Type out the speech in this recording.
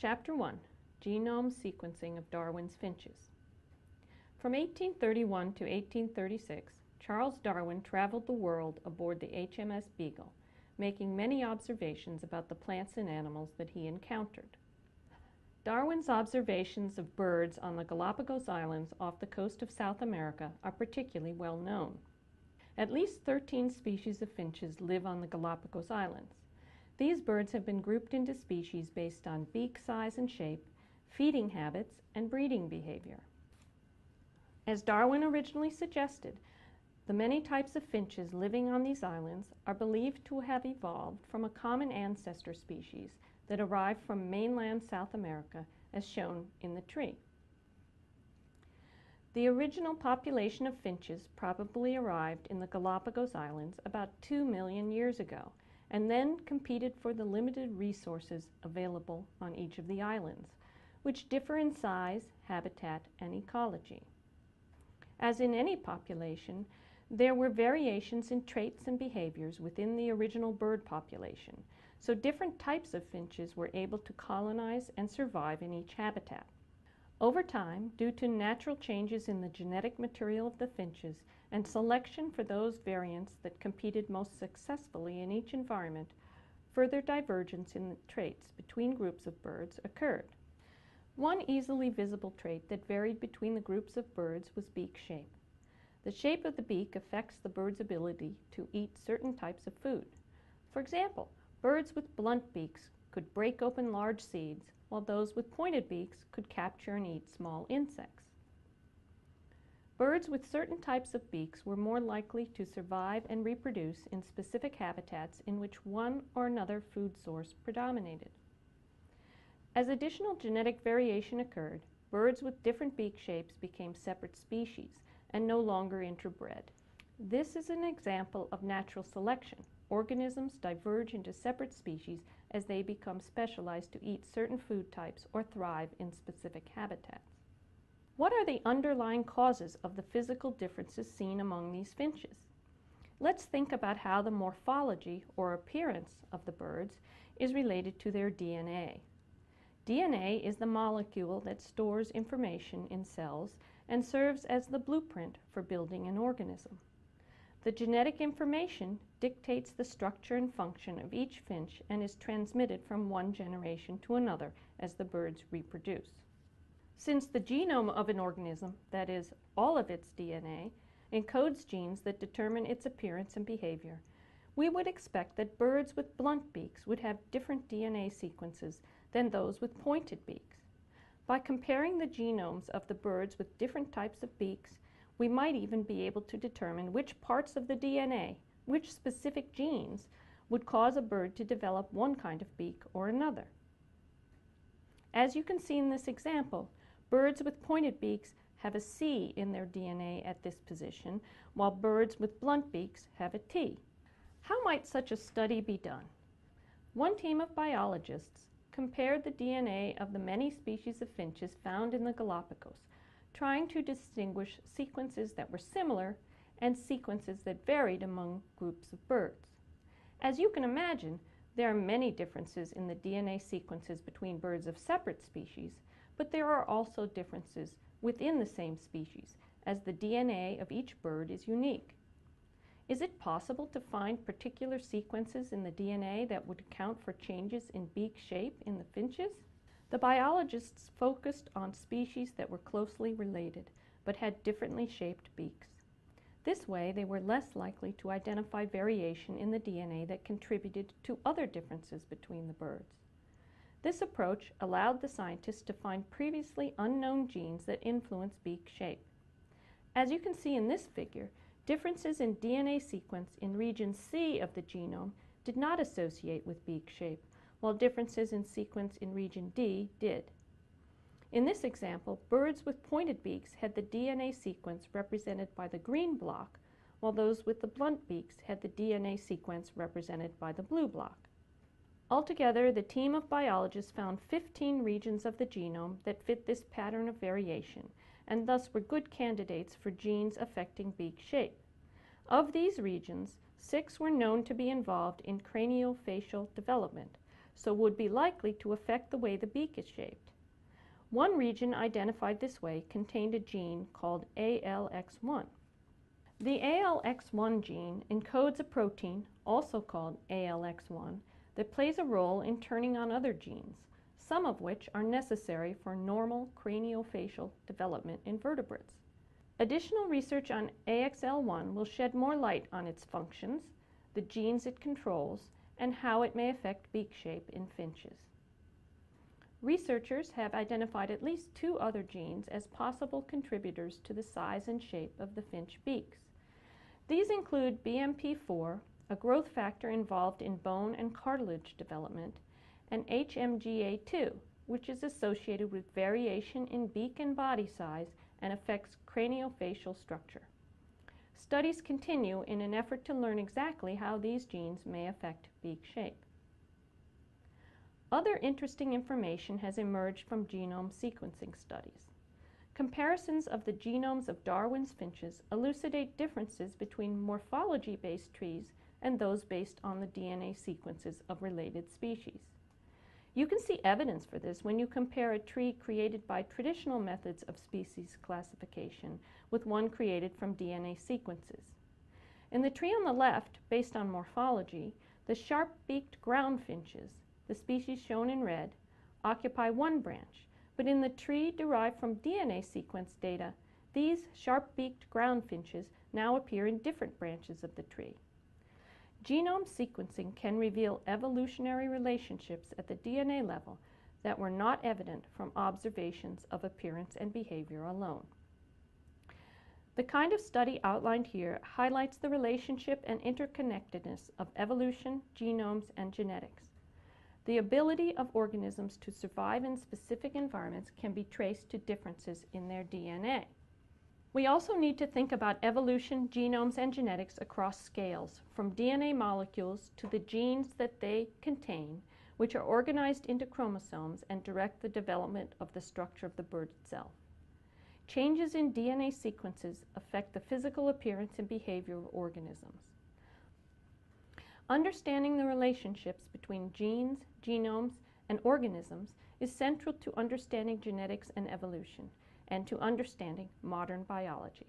Chapter 1 Genome Sequencing of Darwin's Finches. From 1831 to 1836, Charles Darwin traveled the world aboard the HMS Beagle, making many observations about the plants and animals that he encountered. Darwin's observations of birds on the Galapagos Islands off the coast of South America are particularly well known. At least 13 species of finches live on the Galapagos Islands. These birds have been grouped into species based on beak size and shape, feeding habits, and breeding behavior. As Darwin originally suggested, the many types of finches living on these islands are believed to have evolved from a common ancestor species that arrived from mainland South America, as shown in the tree. The original population of finches probably arrived in the Galapagos Islands about 2 million years ago and then competed for the limited resources available on each of the islands, which differ in size, habitat, and ecology. As in any population, there were variations in traits and behaviors within the original bird population, so different types of finches were able to colonize and survive in each habitat. Over time, due to natural changes in the genetic material of the finches and selection for those variants that competed most successfully in each environment, further divergence in traits between groups of birds occurred. One easily visible trait that varied between the groups of birds was beak shape. The shape of the beak affects the bird's ability to eat certain types of food. For example, birds with blunt beaks could break open large seeds, while those with pointed beaks could capture and eat small insects. Birds with certain types of beaks were more likely to survive and reproduce in specific habitats in which one or another food source predominated. As additional genetic variation occurred, birds with different beak shapes became separate species and no longer interbred. This is an example of natural selection. Organisms diverge into separate species as they become specialized to eat certain food types or thrive in specific habitats. What are the underlying causes of the physical differences seen among these finches? Let's think about how the morphology or appearance of the birds is related to their DNA. DNA is the molecule that stores information in cells and serves as the blueprint for building an organism. The genetic information dictates the structure and function of each finch and is transmitted from one generation to another as the birds reproduce. Since the genome of an organism, that is, all of its DNA, encodes genes that determine its appearance and behavior, we would expect that birds with blunt beaks would have different DNA sequences than those with pointed beaks. By comparing the genomes of the birds with different types of beaks, we might even be able to determine which parts of the DNA, which specific genes, would cause a bird to develop one kind of beak or another. As you can see in this example, birds with pointed beaks have a C in their DNA at this position, while birds with blunt beaks have a T. How might such a study be done? One team of biologists compared the DNA of the many species of finches found in the Galapagos, trying to distinguish sequences that were similar and sequences that varied among groups of birds. As you can imagine, there are many differences in the DNA sequences between birds of separate species, but there are also differences within the same species, as the DNA of each bird is unique. Is it possible to find particular sequences in the DNA that would account for changes in beak shape in the finches? The biologists focused on species that were closely related but had differently shaped beaks. This way, they were less likely to identify variation in the DNA that contributed to other differences between the birds. This approach allowed the scientists to find previously unknown genes that influence beak shape. As you can see in this figure, Differences in DNA sequence in region C of the genome did not associate with beak shape, while differences in sequence in region D did. In this example, birds with pointed beaks had the DNA sequence represented by the green block, while those with the blunt beaks had the DNA sequence represented by the blue block. Altogether, the team of biologists found 15 regions of the genome that fit this pattern of variation, and thus were good candidates for genes affecting beak shape. Of these regions, six were known to be involved in craniofacial development, so would be likely to affect the way the beak is shaped. One region identified this way contained a gene called ALX1. The ALX1 gene encodes a protein, also called ALX1, that plays a role in turning on other genes, some of which are necessary for normal craniofacial development in vertebrates. Additional research on AXL1 will shed more light on its functions, the genes it controls, and how it may affect beak shape in finches. Researchers have identified at least two other genes as possible contributors to the size and shape of the finch beaks. These include BMP4, a growth factor involved in bone and cartilage development, and HMGA2, which is associated with variation in beak and body size and affects craniofacial structure. Studies continue in an effort to learn exactly how these genes may affect beak shape. Other interesting information has emerged from genome sequencing studies. Comparisons of the genomes of Darwin's finches elucidate differences between morphology-based trees and those based on the DNA sequences of related species. You can see evidence for this when you compare a tree created by traditional methods of species classification with one created from DNA sequences. In the tree on the left, based on morphology, the sharp-beaked ground finches, the species shown in red, occupy one branch, but in the tree derived from DNA sequence data, these sharp-beaked ground finches now appear in different branches of the tree. Genome sequencing can reveal evolutionary relationships at the DNA level that were not evident from observations of appearance and behavior alone. The kind of study outlined here highlights the relationship and interconnectedness of evolution, genomes, and genetics. The ability of organisms to survive in specific environments can be traced to differences in their DNA. We also need to think about evolution, genomes, and genetics across scales, from DNA molecules to the genes that they contain, which are organized into chromosomes and direct the development of the structure of the bird itself. Changes in DNA sequences affect the physical appearance and behavior of organisms. Understanding the relationships between genes, genomes, and organisms is central to understanding genetics and evolution and to understanding modern biology.